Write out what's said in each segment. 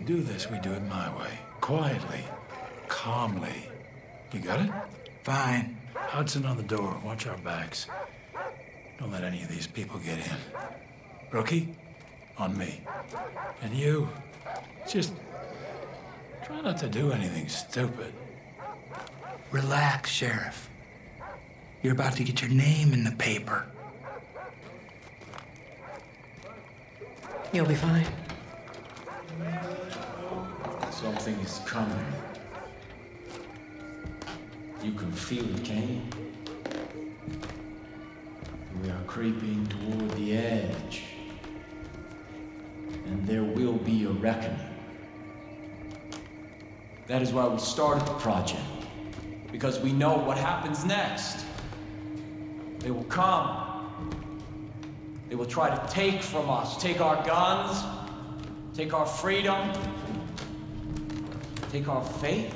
we do this, we do it my way. Quietly. Calmly. You got it? Fine. Hudson on the door. Watch our backs. Don't let any of these people get in. Rookie, on me. And you, just try not to do anything stupid. Relax, Sheriff. You're about to get your name in the paper. You'll be fine. Something is coming. You can feel it, Kane. We are creeping toward the edge. And there will be a reckoning. That is why we started the project. Because we know what happens next. They will come. They will try to take from us, take our guns, take our freedom, take our faith.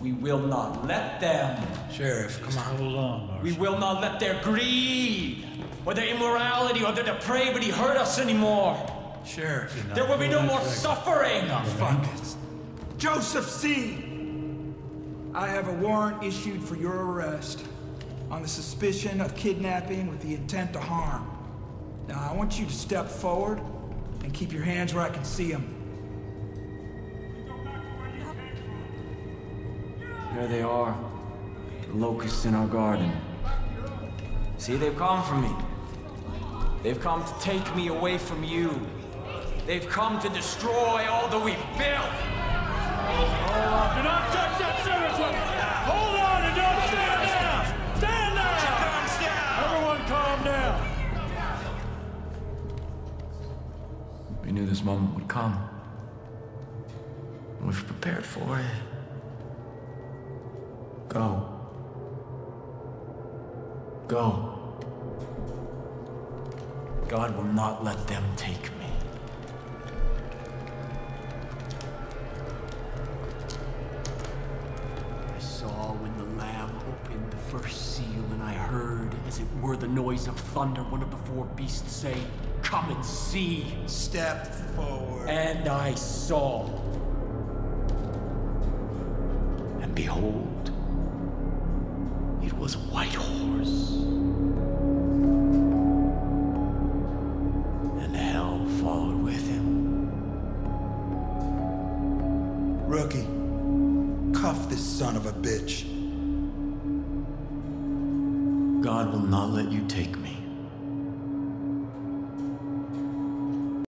We will not let them. Sheriff, come on. Hold on, Marshal. We will not let their greed, or their immorality, or their depravity hurt us anymore. Sheriff. There will be no more suffering. Fuck it. Joseph Seed. I have a warrant issued for your arrest on the suspicion of kidnapping with the intent to harm. Now, I want you to step forward and keep your hands where I can see them. There they are. The locusts in our garden. See, they've come for me. They've come to take me away from you. They've come to destroy all that we've built. Do not touch that service weapon! Hold on and don't stand down! Stand down! Everyone calm down! We knew this moment would come. We've prepared for it. Go. Go. God will not let them take me. I saw when the Lamb opened the first seal, and I heard, as it were the noise of thunder, one of the four beasts say, Come and see. Step forward. And I saw. And behold, it was a white horse. And hell followed with him. Rookie, cuff this son of a bitch. God will not let you take me.